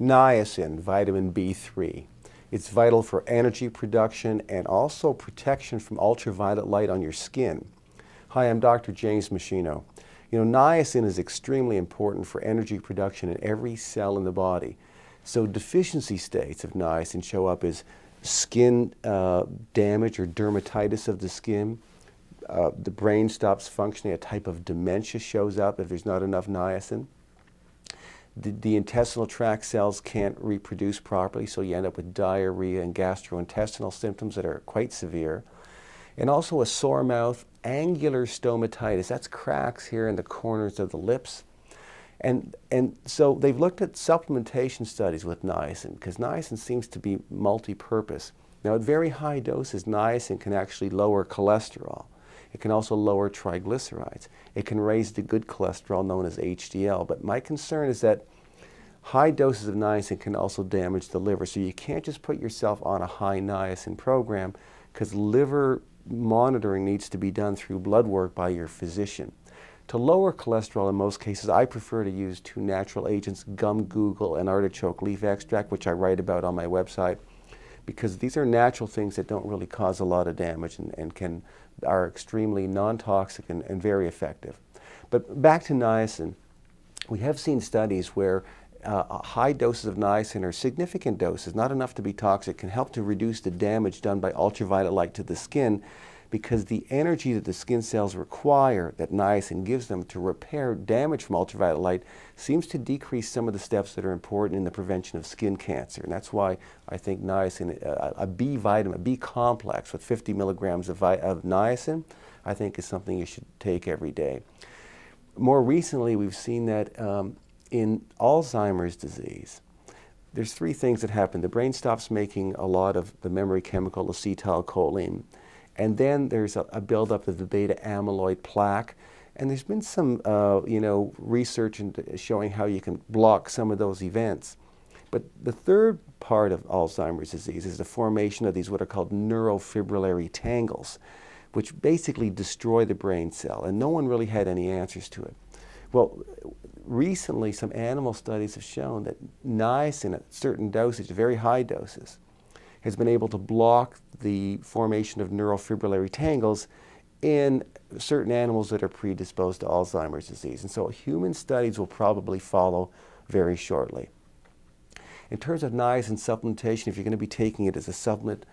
Niacin, vitamin B3. It's vital for energy production and also protection from ultraviolet light on your skin. Hi, I'm Dr. James Meschino. You know, niacin is extremely important for energy production in every cell in the body. So deficiency states of niacin show up as skin uh, damage or dermatitis of the skin. Uh, the brain stops functioning. A type of dementia shows up if there's not enough niacin the, the, intestinal tract cells can't reproduce properly, so you end up with diarrhea and gastrointestinal symptoms that are quite severe. And also a sore mouth, angular stomatitis, that's cracks here in the corners of the lips. And, and so they've looked at supplementation studies with niacin, because niacin seems to be multi-purpose. Now at very high doses, niacin can actually lower cholesterol. It can also lower triglycerides. It can raise the good cholesterol known as HDL. But my concern is that high doses of niacin can also damage the liver. So you can't just put yourself on a high niacin program because liver monitoring needs to be done through blood work by your physician. To lower cholesterol in most cases, I prefer to use two natural agents, gum guggul and artichoke leaf extract, which I write about on my website, because these are natural things that don't really cause a lot of damage and, and can are extremely non-toxic and, and, very effective. But back to niacin, we have seen studies where uh, high doses of niacin or significant doses, not enough to be toxic, can help to reduce the damage done by ultraviolet light to the skin because the energy that the skin cells require that niacin gives them to repair damage from ultraviolet light seems to decrease some of the steps that are important in the prevention of skin cancer. And that's why I think niacin, uh, a B vitamin, a B complex with 50 milligrams of, of niacin, I think is something you should take every day. More recently, we've seen that um, in Alzheimer's disease, there's three things that happen. The brain stops making a lot of the memory chemical acetylcholine. And then there's a, a buildup of the beta amyloid plaque. And there's been some, uh, you know, research and showing how you can block some of those events. But the third part of Alzheimer's disease is the formation of these what are called neurofibrillary tangles, which basically destroy the brain cell. And no one really had any answers to it. Well, recently some animal studies have shown that niacin at certain dosage, very high doses, has been able to block the formation of neurofibrillary tangles in certain animals that are predisposed to Alzheimer's disease. And so human studies will probably follow very shortly. In terms of niacin supplementation, if you're going to be taking it as a supplement,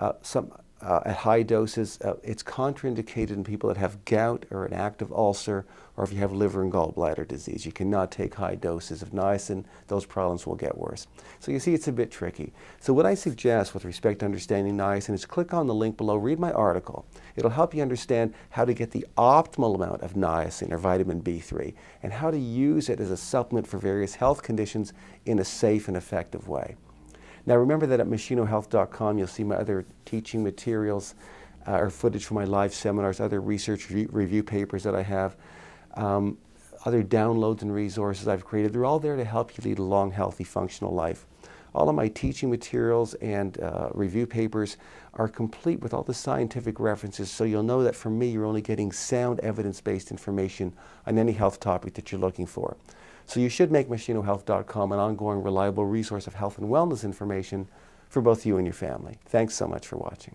uh, some, uh, at high doses, uh, it's contraindicated in people that have gout or an active ulcer or if you have liver and gallbladder disease. You cannot take high doses of niacin. Those problems will get worse. So you see it's a bit tricky. So what I suggest with respect to understanding niacin is click on the link below, read my article. It'll help you understand how to get the optimal amount of niacin or vitamin B3 and how to use it as a supplement for various health conditions in a safe and effective way. Now remember that at meschinohealth.com you'll see my other teaching materials uh, or footage from my live seminars, other research re review papers that I have, um, other downloads and resources I've created. They're all there to help you lead a long, healthy, functional life. All of my teaching materials and uh, review papers are complete with all the scientific references, so you'll know that from me you're only getting sound evidence-based information on any health topic that you're looking for. So you should make meschinohealth.com an ongoing reliable resource of health and wellness information for both you and your family. Thanks so much for watching.